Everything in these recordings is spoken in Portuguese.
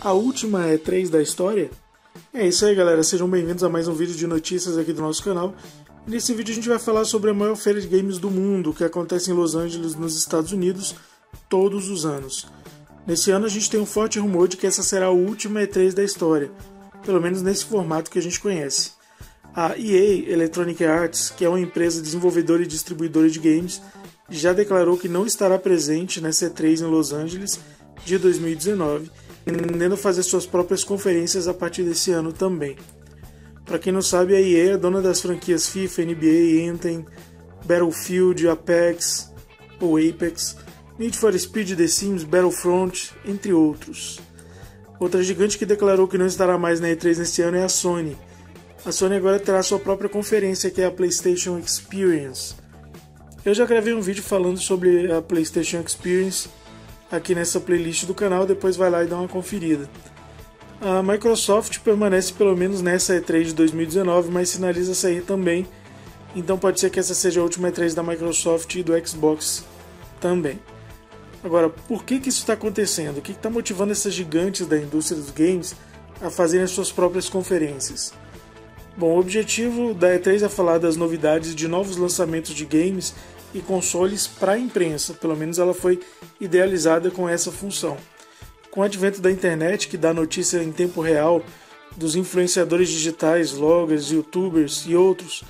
a última E3 da história? É isso aí, galera. Sejam bem-vindos a mais um vídeo de notícias aqui do nosso canal. Nesse vídeo a gente vai falar sobre a maior feira de games do mundo, que acontece em Los Angeles, nos Estados Unidos, todos os anos. Nesse ano a gente tem um forte rumor de que essa será a última E3 da história, pelo menos nesse formato que a gente conhece. A EA Electronic Arts, que é uma empresa desenvolvedora e distribuidora de games, já declarou que não estará presente nessa E3 em Los Angeles de 2019 pretendendo fazer suas próprias conferências a partir desse ano também. Para quem não sabe, a EA é dona das franquias FIFA, NBA, Anthem, Battlefield, Apex ou Apex, Need for Speed, The Sims, Battlefront, entre outros. Outra gigante que declarou que não estará mais na E3 neste ano é a Sony. A Sony agora terá sua própria conferência, que é a PlayStation Experience. Eu já gravei um vídeo falando sobre a PlayStation Experience aqui nessa playlist do canal, depois vai lá e dá uma conferida. A Microsoft permanece pelo menos nessa E3 de 2019, mas sinaliza sair também, então pode ser que essa seja a última E3 da Microsoft e do Xbox também. Agora, por que, que isso está acontecendo? O que está motivando essas gigantes da indústria dos games a fazerem suas próprias conferências? Bom, o objetivo da E3 é falar das novidades de novos lançamentos de games e consoles para a imprensa, pelo menos ela foi idealizada com essa função. Com o advento da internet, que dá notícia em tempo real dos influenciadores digitais, bloggers, youtubers e outros,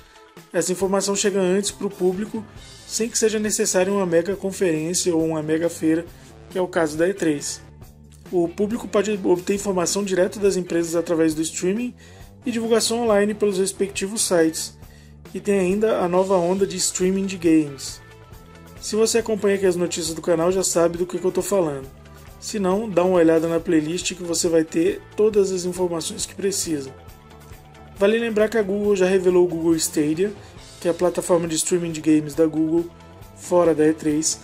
essa informação chega antes para o público sem que seja necessária uma mega conferência ou uma mega feira, que é o caso da E3. O público pode obter informação direto das empresas através do streaming e divulgação online pelos respectivos sites e tem ainda a nova onda de streaming de games. Se você acompanha aqui as notícias do canal, já sabe do que, que eu estou falando. Se não, dá uma olhada na playlist que você vai ter todas as informações que precisa. Vale lembrar que a Google já revelou o Google Stadia, que é a plataforma de streaming de games da Google fora da E3.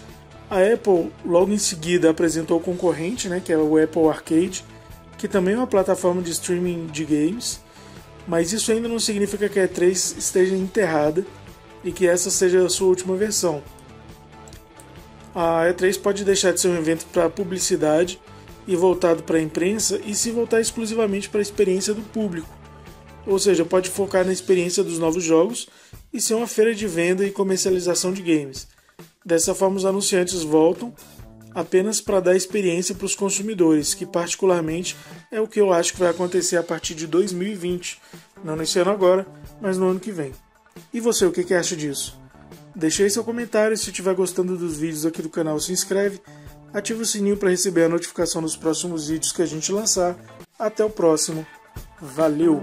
A Apple logo em seguida apresentou o concorrente, né, que é o Apple Arcade, que também é uma plataforma de streaming de games mas isso ainda não significa que a E3 esteja enterrada e que essa seja a sua última versão. A E3 pode deixar de ser um evento para publicidade e voltado para a imprensa e se voltar exclusivamente para a experiência do público. Ou seja, pode focar na experiência dos novos jogos e ser uma feira de venda e comercialização de games. Dessa forma, os anunciantes voltam apenas para dar experiência para os consumidores, que particularmente é o que eu acho que vai acontecer a partir de 2020, não nesse ano agora, mas no ano que vem. E você, o que, que acha disso? Deixe aí seu comentário, se estiver gostando dos vídeos aqui do canal, se inscreve, ativa o sininho para receber a notificação dos próximos vídeos que a gente lançar. Até o próximo, valeu!